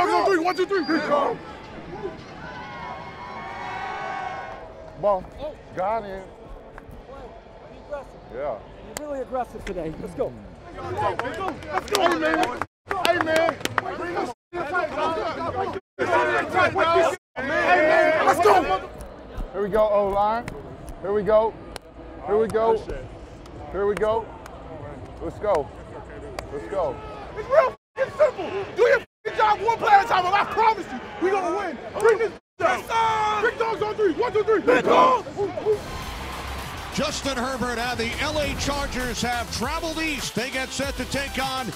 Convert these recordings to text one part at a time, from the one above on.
dogs on three. One, two, three. Big dog. Ball. Got him. Yeah. You're really aggressive today. Let's go. Let's go. Hey, man. Hey, man. Bring us Let's go. Here we go, O-line. Here we go. Here we go. Here we go. Let's go. Let's go. It's real simple. Do your job one play promise you, we gonna win. Bring this down. Big dogs on three. One, two, three. Big dogs. Justin Herbert and the LA Chargers have traveled east. They get set to take on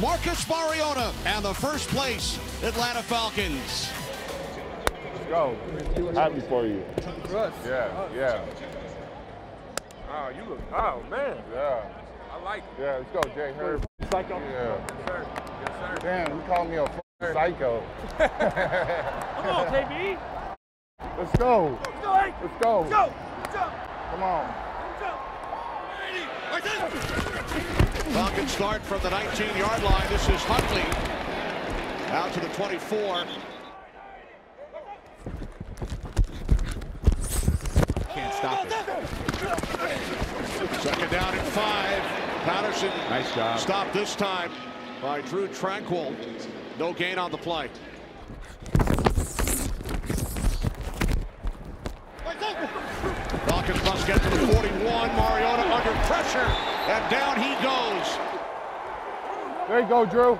Marcus Mariota and the first place Atlanta Falcons. Let's go. Happy for you. For us. Yeah, yeah, Oh, you look. Oh man. yeah. I like it. Yeah, let's go, Jay Herb. Psycho. Yeah. Yes, sir. Yes, sir. Damn, you called me a f***ing psycho. Come on, KB. Let's go. Let's go, Hank. Let's go. Let's go. Let's go. Come on. Falcons start from the 19-yard line. This is Huntley out to the 24. Can't stop it. Second down and five. Patterson Nice job. stopped this time by Drue Tranquill. No gain on the play. Falcons must get to the 41. Mariota under pressure, and down he goes. There you go, Drue.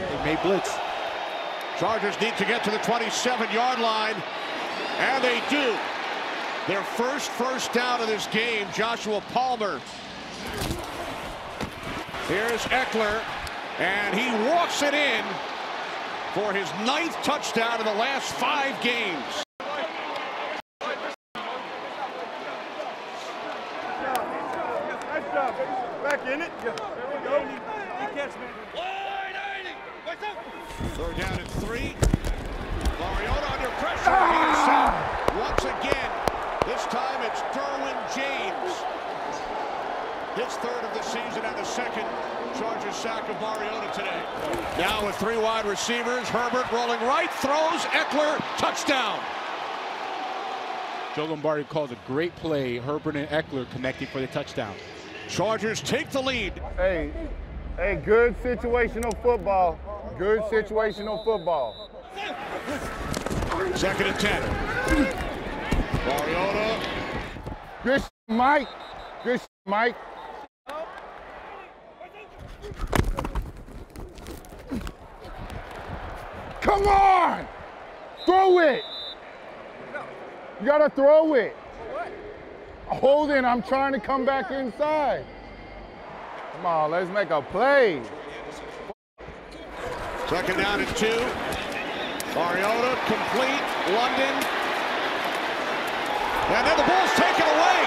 They may blitz. Chargers need to get to the 27-yard line, and they do. Their first first down of this game, Joshua Palmer. Here's Ekeler, and he walks it in for his ninth touchdown in the last five games. Back in it. We. Third down and three. Mariota under pressure. Sacked once again. This time it's Derwin James. His third of the season and the second Chargers sack of Mariota today. Now with three wide receivers, Herbert rolling right, throws, Ekeler, touchdown. Joe Lombardi calls a great play. Herbert and Ekeler connecting for the touchdown. Chargers take the lead. Hey, hey, good situational football. Good situational football. Second and 10. Mariota Good Mike. Good sh- Mike. Come on! Throw it! You gotta throw it. Hold Holding, I'm trying to come back inside. Come on, let's make a play. Second down and two. Mariota complete. London. And then the ball's taken away.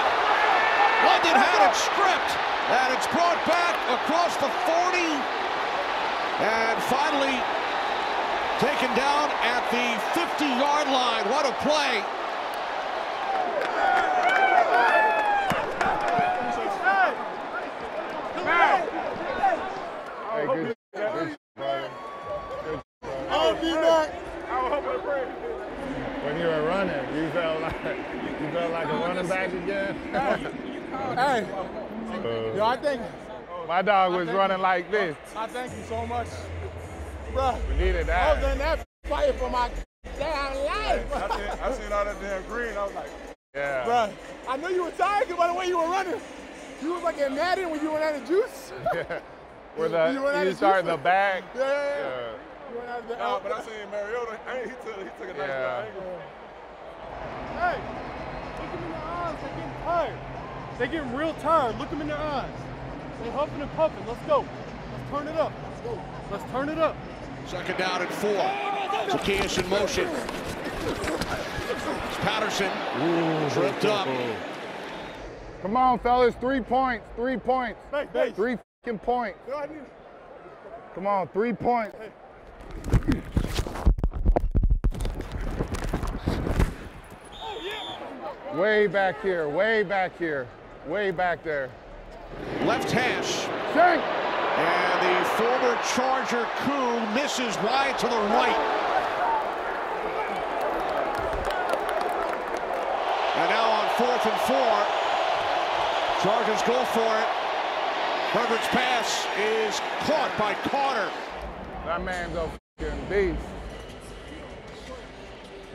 London had it stripped. And it's brought back across the 40. And finally taken down at the 50-yard line. What a play. Hey, good, good sh- brother. Good sh- brother. I'll be back. I will hope and. When you were running, you felt like you felt like a running back again. Hey, Uh, yo, I think, my dog was running like this. I thank you so much. Bruh, We needed that. I was in that fight for my damn life. I seen, I seen all that damn green. I was like, Yeah. Bruh, I knew you were tired by the way you were running. You was like in Madden when you went out of juice. yeah. Where the You you of start in the back. Yeah, yeah, yeah. Yeah. You went out of the, nah, but I seen Mariota. I ain't, he took, he took a nice Yeah. angle. Hey, look them in the eyes. They're getting tired. They're getting real tired. Look them in their eyes. They huffing and puffing. Let's go. Let's turn it up. Let's go. Let's turn it up. Second down and four. Zacchaeus in motion. It's Patterson. Tripped up. Come on, fellas. Three points. Three points. Hey, hey. Three fucking points. Yo, I need- Come on, three points. Way back here. Way back here. Way back there. Left hash. Shank. And the former Charger Koo misses wide to the right. And now on fourth and four, Chargers go for it. Herbert's pass is caught by Carter. That man's a fucking beast.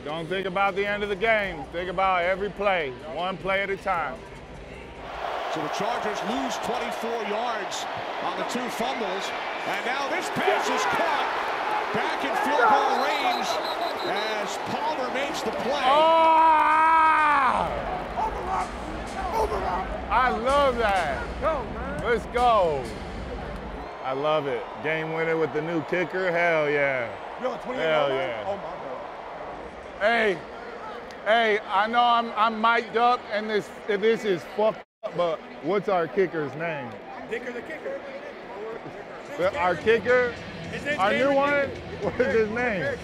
Don't think about the end of the game. Think about every play, one play at a time. So the Chargers lose 24 yards on the two fumbles. And now this pass is caught back in field goal range as Palmer makes the play. Ah! Overlap. Overlap. I love that. Go, man. Let's go. I love it. Game winner with the new kicker. Hell yeah. You on 28 Hell yeah. Oh, my God. Hey, hey, I know I'm I'm mic'd up and this this is fucked up, but what's our kicker's name? Dicker the kicker. The- Our kicker, our new one. What is his name?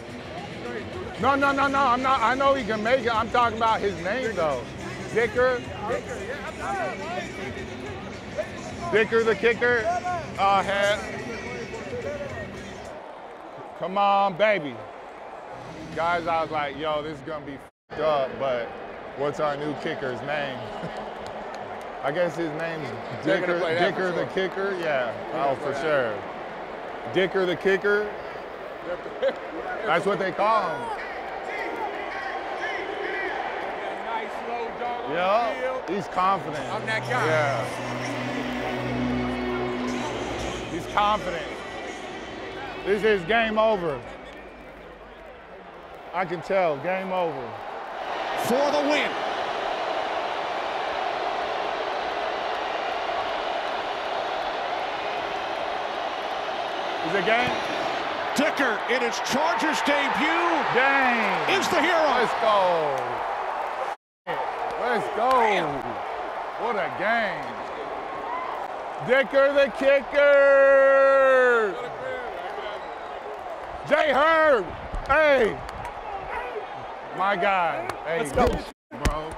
No, no, no, no. I'm not. I know he can make it. I'm talking about his name though. Dicker. Dicker the kicker. Uh, head. Come on, baby. Guys, I was like, yo, this is gonna be fed up, but what's our new kicker's name? I guess his name's Dicker, play that for Dicker the sure. kicker. Yeah, oh for sure. Dicker the kicker. That's what they call him. Nice slow dog. on the Yeah, he's confident. I'm that guy. Yeah. He's confident. This is game over. I can tell, game over. for the win. Is it game? Dicker in his Chargers debut Game. is the hero. Let's go. Let's go. What a game. Dicker the kicker. J Herb. Hey. My guy. Hey, Let's go. bro.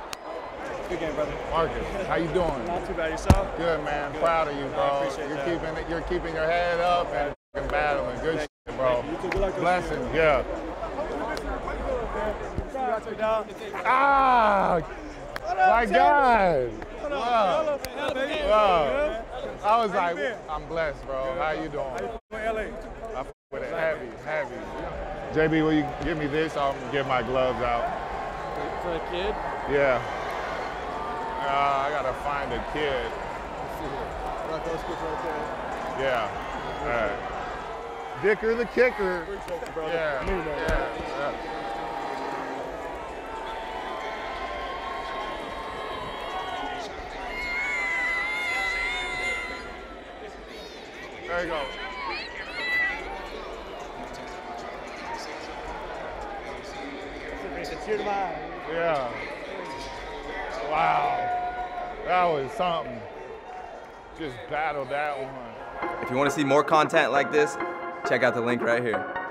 Good game, brother. Marcus, how you doing? Not too bad yourself. Good man. Proud of you, No, I bro. appreciate you're that. keeping it. You're keeping your head up and fucking battling. Good shit, bro. You too. Good luck, Coach. Blessings. Yeah. Congrats, big dog. Ah, my God. Wow. I was like. I'm blessed, bro. How you doing? LA. I with it heavy, heavy. JB, will you give me this? I'll get my gloves out. For the kid. Yeah. Uh, I gotta find a kid. Those kids right there. Yeah. All right. Dicker the kicker. Appreciate you, brother. Yeah. I mean yeah. yeah. There you go. It's a tear to my eye. Yeah. Wow. That was something. Just battled that one. If you want to see more content like this, check out the link right here.